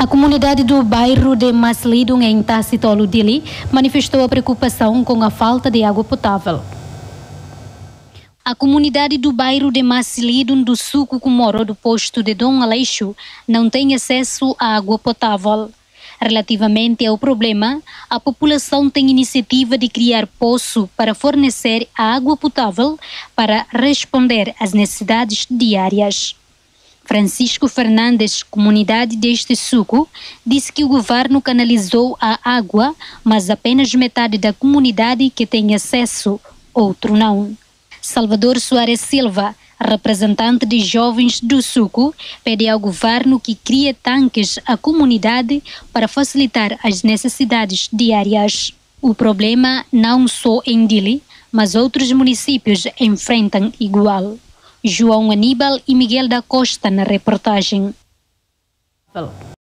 A comunidade do bairro de Maslidung, em Tacitolo, Dili, manifestou a preocupação com a falta de água potável. A comunidade do bairro de Maslidung do Suco Comoro, do posto de Dom Aleixo, não tem acesso à água potável. Relativamente ao problema, a população tem iniciativa de criar poço para fornecer água potável para responder às necessidades diárias. Francisco Fernandes, comunidade deste suco, disse que o governo canalizou a água, mas apenas metade da comunidade que tem acesso, outro não. Salvador Soares Silva, representante de jovens do suco, pede ao governo que crie tanques à comunidade para facilitar as necessidades diárias. O problema não só em Dili, mas outros municípios enfrentam igual. João Aníbal e Miguel da Costa na reportagem.